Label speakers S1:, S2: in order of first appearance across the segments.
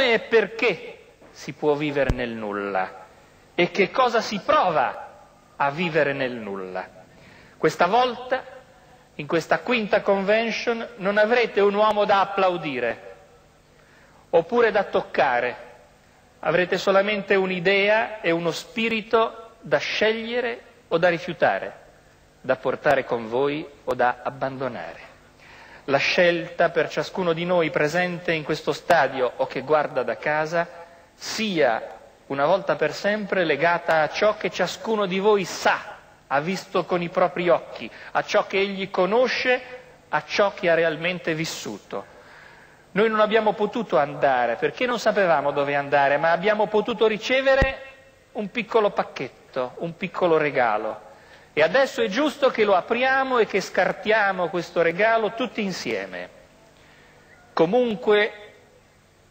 S1: e perché si può vivere nel nulla? E che cosa si prova a vivere nel nulla. Questa volta, in questa quinta convention, non avrete un uomo da applaudire oppure da toccare, avrete solamente un'idea e uno spirito da scegliere o da rifiutare, da portare con voi o da abbandonare la scelta per ciascuno di noi presente in questo stadio o che guarda da casa sia una volta per sempre legata a ciò che ciascuno di voi sa, ha visto con i propri occhi, a ciò che egli conosce, a ciò che ha realmente vissuto. Noi non abbiamo potuto andare perché non sapevamo dove andare, ma abbiamo potuto ricevere un piccolo pacchetto, un piccolo regalo e adesso è giusto che lo apriamo e che scartiamo questo regalo tutti insieme. Comunque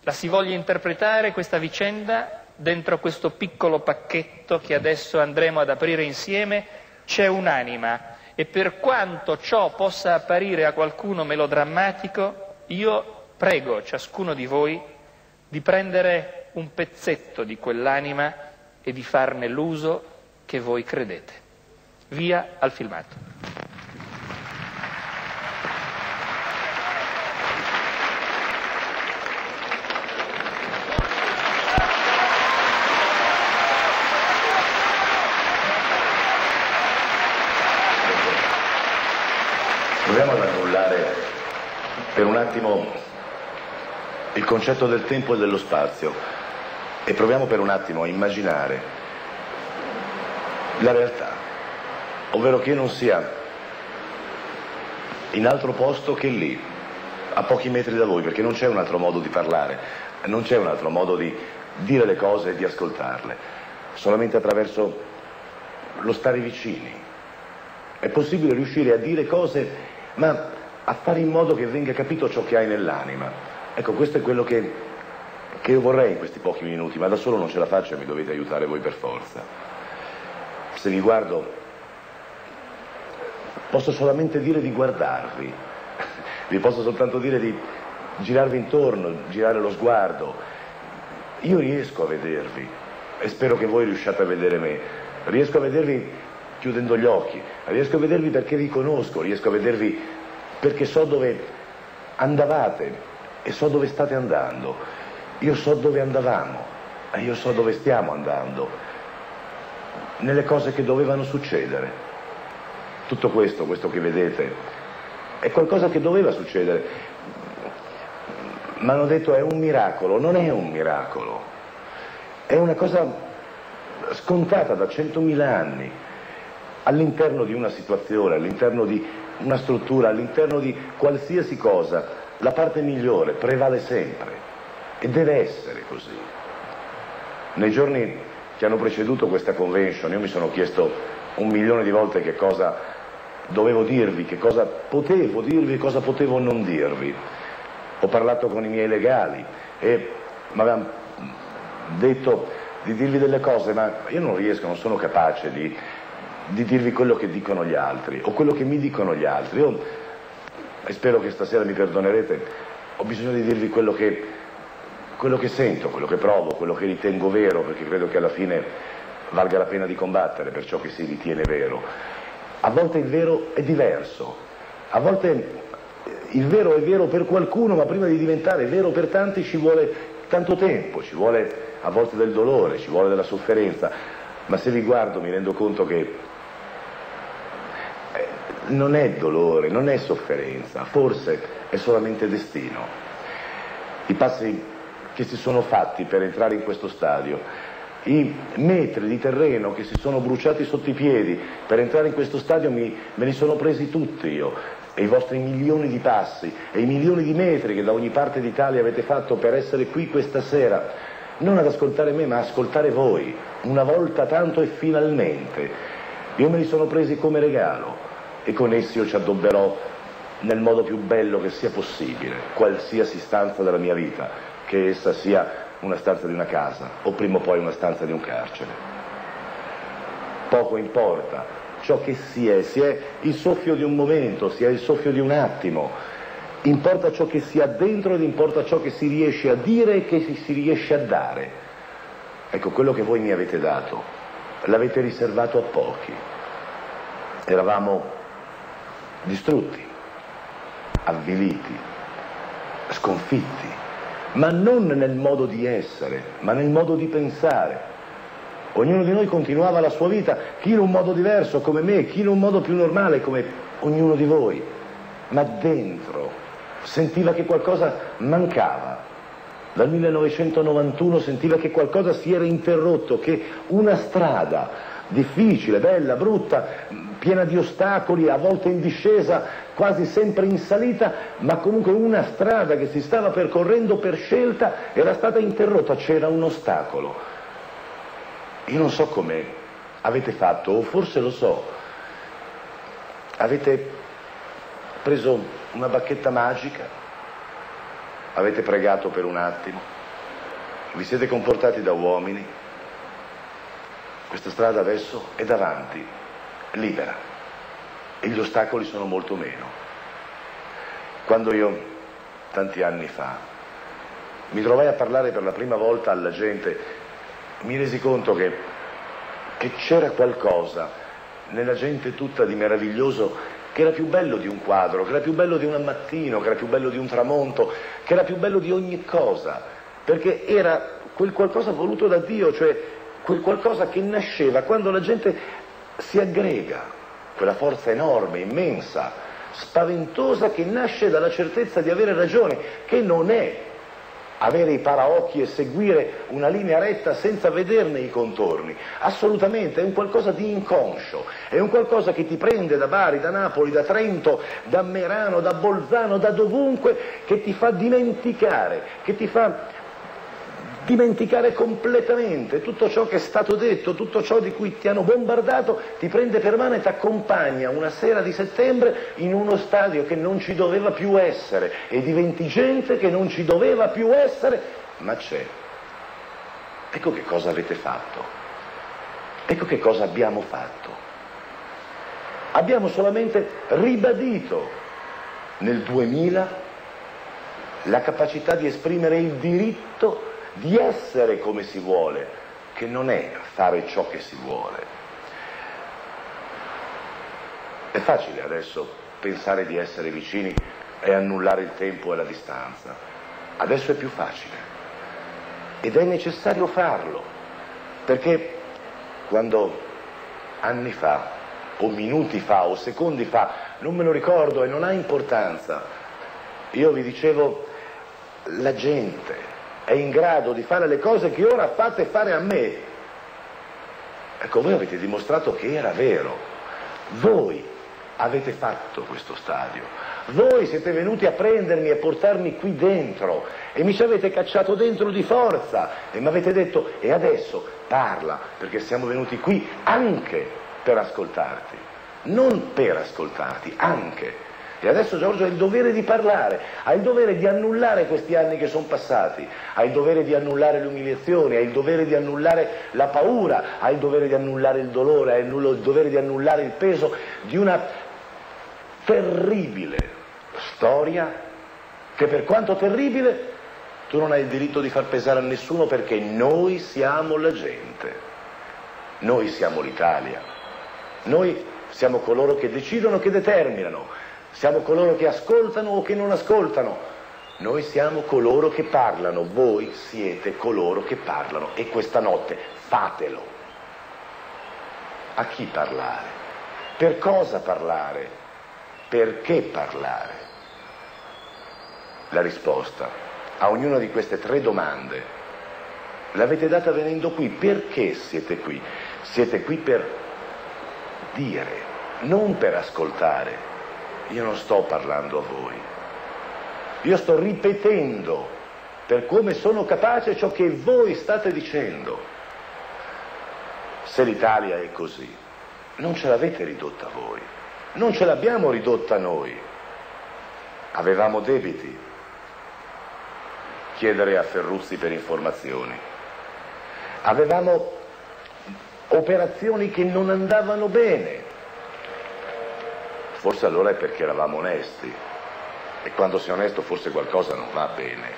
S1: la si voglia interpretare questa vicenda dentro questo piccolo pacchetto che adesso andremo ad aprire insieme c'è un'anima e per quanto ciò possa apparire a qualcuno melodrammatico, io prego ciascuno di voi di prendere un pezzetto di quell'anima e di farne l'uso che voi credete. Via al filmato.
S2: Proviamo ad annullare per un attimo il concetto del tempo e dello spazio e proviamo per un attimo a immaginare la realtà ovvero che non sia in altro posto che lì, a pochi metri da voi, perché non c'è un altro modo di parlare, non c'è un altro modo di dire le cose e di ascoltarle, solamente attraverso lo stare vicini. È possibile riuscire a dire cose, ma a fare in modo che venga capito ciò che hai nell'anima. Ecco, questo è quello che, che io vorrei in questi pochi minuti, ma da solo non ce la faccio e mi dovete aiutare voi per forza. Se vi guardo posso solamente dire di guardarvi, vi posso soltanto dire di girarvi intorno, girare lo sguardo. Io riesco a vedervi e spero che voi riusciate a vedere me. Riesco a vedervi chiudendo gli occhi, riesco a vedervi perché vi conosco, riesco a vedervi perché so dove andavate e so dove state andando. Io so dove andavamo e io so dove stiamo andando, nelle cose che dovevano succedere. Tutto questo, questo che vedete, è qualcosa che doveva succedere. Mi hanno detto è un miracolo, non è un miracolo, è una cosa scontata da centomila anni all'interno di una situazione, all'interno di una struttura, all'interno di qualsiasi cosa, la parte migliore prevale sempre e deve essere così. Nei giorni che hanno preceduto questa convention io mi sono chiesto un milione di volte che cosa dovevo dirvi, che cosa potevo dirvi e cosa potevo non dirvi. Ho parlato con i miei legali e mi avevano detto di dirvi delle cose, ma io non riesco, non sono capace di, di dirvi quello che dicono gli altri o quello che mi dicono gli altri. Io, e spero che stasera mi perdonerete, ho bisogno di dirvi quello che, quello che sento, quello che provo, quello che ritengo vero, perché credo che alla fine valga la pena di combattere per ciò che si ritiene vero. A volte il vero è diverso, a volte il vero è vero per qualcuno, ma prima di diventare vero per tanti ci vuole tanto tempo, ci vuole a volte del dolore, ci vuole della sofferenza, ma se vi guardo mi rendo conto che eh, non è dolore, non è sofferenza, forse è solamente destino. I passi che si sono fatti per entrare in questo stadio i metri di terreno che si sono bruciati sotto i piedi per entrare in questo stadio mi, me li sono presi tutti io e i vostri milioni di passi e i milioni di metri che da ogni parte d'Italia avete fatto per essere qui questa sera, non ad ascoltare me ma ascoltare voi, una volta tanto e finalmente. Io me li sono presi come regalo e con essi io ci addobberò nel modo più bello che sia possibile, qualsiasi stanza della mia vita, che essa sia una stanza di una casa o prima o poi una stanza di un carcere. Poco importa ciò che si è, si è il soffio di un momento, si è il soffio di un attimo, importa ciò che si ha dentro ed importa ciò che si riesce a dire e che si riesce a dare. Ecco, quello che voi mi avete dato, l'avete riservato a pochi. Eravamo distrutti, avviliti, sconfitti, ma non nel modo di essere, ma nel modo di pensare. Ognuno di noi continuava la sua vita, chi in un modo diverso come me, chi in un modo più normale come ognuno di voi, ma dentro sentiva che qualcosa mancava. Dal 1991 sentiva che qualcosa si era interrotto, che una strada difficile, bella, brutta, piena di ostacoli, a volte in discesa, quasi sempre in salita, ma comunque una strada che si stava percorrendo per scelta era stata interrotta, c'era un ostacolo. Io non so come avete fatto, o forse lo so, avete preso una bacchetta magica, avete pregato per un attimo, vi siete comportati da uomini, questa strada adesso è davanti, libera e gli ostacoli sono molto meno. Quando io, tanti anni fa, mi trovai a parlare per la prima volta alla gente, mi resi conto che, che c'era qualcosa nella gente tutta di meraviglioso che era più bello di un quadro, che era più bello di un mattino, che era più bello di un tramonto, che era più bello di ogni cosa, perché era quel qualcosa voluto da Dio, cioè quel qualcosa che nasceva quando la gente si aggrega, quella forza enorme, immensa, spaventosa che nasce dalla certezza di avere ragione, che non è avere i paraocchi e seguire una linea retta senza vederne i contorni. Assolutamente, è un qualcosa di inconscio, è un qualcosa che ti prende da Bari, da Napoli, da Trento, da Merano, da Bolzano, da dovunque, che ti fa dimenticare, che ti fa dimenticare completamente tutto ciò che è stato detto, tutto ciò di cui ti hanno bombardato, ti prende per mano e ti accompagna una sera di settembre in uno stadio che non ci doveva più essere e diventi gente che non ci doveva più essere, ma c'è. Ecco che cosa avete fatto. Ecco che cosa abbiamo fatto. Abbiamo solamente ribadito nel 2000 la capacità di esprimere il diritto di essere come si vuole, che non è fare ciò che si vuole. È facile adesso pensare di essere vicini e annullare il tempo e la distanza. Adesso è più facile. Ed è necessario farlo, perché quando anni fa, o minuti fa, o secondi fa, non me lo ricordo e non ha importanza, io vi dicevo, la gente è in grado di fare le cose che ora fate fare a me. Ecco, voi avete dimostrato che era vero. Voi avete fatto questo stadio. Voi siete venuti a prendermi e portarmi qui dentro e mi ci avete cacciato dentro di forza e mi avete detto e adesso parla perché siamo venuti qui anche per ascoltarti, non per ascoltarti, anche. E adesso Giorgio ha il dovere di parlare, ha il dovere di annullare questi anni che sono passati, ha il dovere di annullare le umiliazioni, ha il dovere di annullare la paura, ha il dovere di annullare il dolore, ha il dovere di annullare il peso di una terribile storia che per quanto terribile tu non hai il diritto di far pesare a nessuno perché noi siamo la gente, noi siamo l'Italia, noi siamo coloro che decidono, che determinano, siamo coloro che ascoltano o che non ascoltano. Noi siamo coloro che parlano, voi siete coloro che parlano e questa notte fatelo. A chi parlare? Per cosa parlare? Perché parlare? La risposta a ognuna di queste tre domande l'avete data venendo qui. Perché siete qui? Siete qui per dire, non per ascoltare. Io non sto parlando a voi, io sto ripetendo per come sono capace ciò che voi state dicendo. Se l'Italia è così, non ce l'avete ridotta voi, non ce l'abbiamo ridotta noi. Avevamo debiti, chiedere a Ferruzzi per informazioni. Avevamo operazioni che non andavano bene, Forse allora è perché eravamo onesti. e quando sei onesto forse qualcosa non va bene.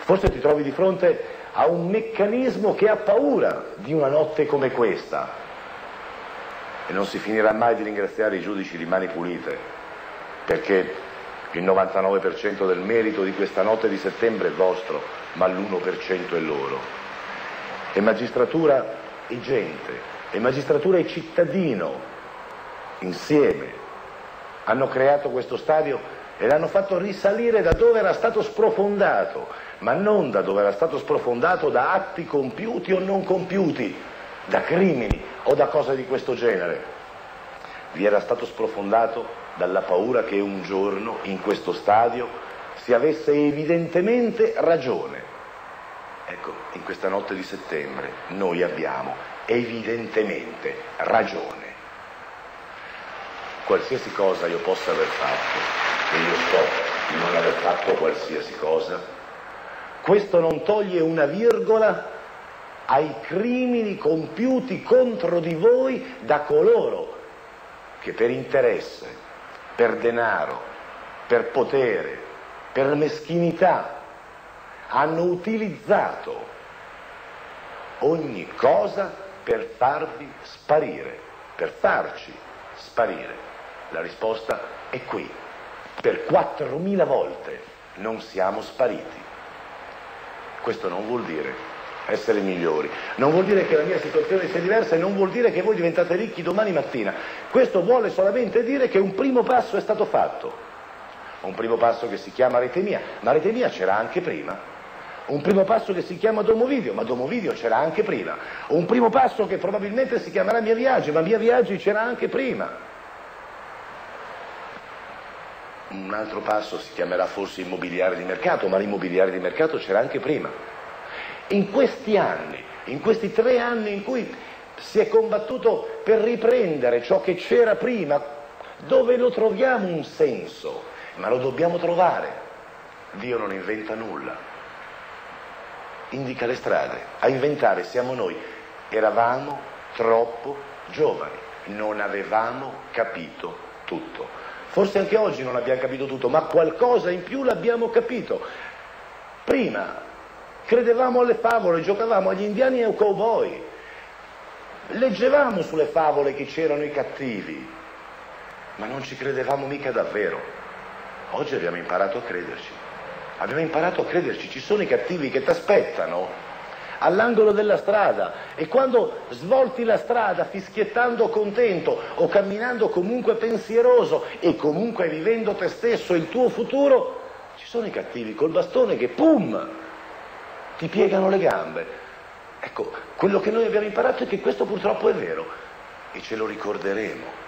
S2: Forse ti trovi di fronte a un meccanismo che ha paura di una notte come questa e non si finirà mai di ringraziare i giudici di mani pulite perché il 99% del merito di questa notte di settembre è vostro, ma l'1% è loro. E magistratura e gente, e magistratura e cittadino, insieme, hanno creato questo stadio e l'hanno fatto risalire da dove era stato sprofondato, ma non da dove era stato sprofondato da atti compiuti o non compiuti, da crimini o da cose di questo genere. Vi era stato sprofondato dalla paura che un giorno in questo stadio si avesse evidentemente ragione. Ecco, in questa notte di settembre noi abbiamo evidentemente ragione. Qualsiasi cosa io possa aver fatto, e io so di non aver fatto qualsiasi cosa, questo non toglie una virgola ai crimini compiuti contro di voi da coloro che per interesse, per denaro, per potere, per meschinità hanno utilizzato ogni cosa per farvi sparire, per farci sparire. La risposta è qui. Per 4.000 volte non siamo spariti. Questo non vuol dire essere migliori. Non vuol dire che la mia situazione sia diversa e non vuol dire che voi diventate ricchi domani mattina. Questo vuole solamente dire che un primo passo è stato fatto. Un primo passo che si chiama rete mia, ma rete mia c'era anche prima. Un primo passo che si chiama Domovideo, ma Domovideo c'era anche prima. Un primo passo che probabilmente si chiamerà Mia Viaggi, ma Mia Viaggi c'era anche prima. Un altro passo si chiamerà forse immobiliare di mercato, ma l'immobiliare di mercato c'era anche prima. In questi anni, in questi tre anni in cui si è combattuto per riprendere ciò che c'era prima, dove lo troviamo un senso? Ma lo dobbiamo trovare. Dio non inventa nulla, indica le strade. A inventare siamo noi. Eravamo troppo giovani, non avevamo capito tutto. Forse anche oggi non abbiamo capito tutto, ma qualcosa in più l'abbiamo capito. Prima Credevamo alle favole, giocavamo agli indiani e ai cowboy. Leggevamo sulle favole che c'erano i cattivi, ma non ci credevamo mica davvero. Oggi abbiamo imparato a crederci. Abbiamo imparato a crederci, ci sono i cattivi che ti aspettano all'angolo della strada e quando svolti la strada fischiettando contento o camminando comunque pensieroso e comunque vivendo te stesso e il tuo futuro, ci sono i cattivi col bastone che pum ti piegano le gambe. Ecco, quello che noi abbiamo imparato è che questo purtroppo è vero e ce lo ricorderemo.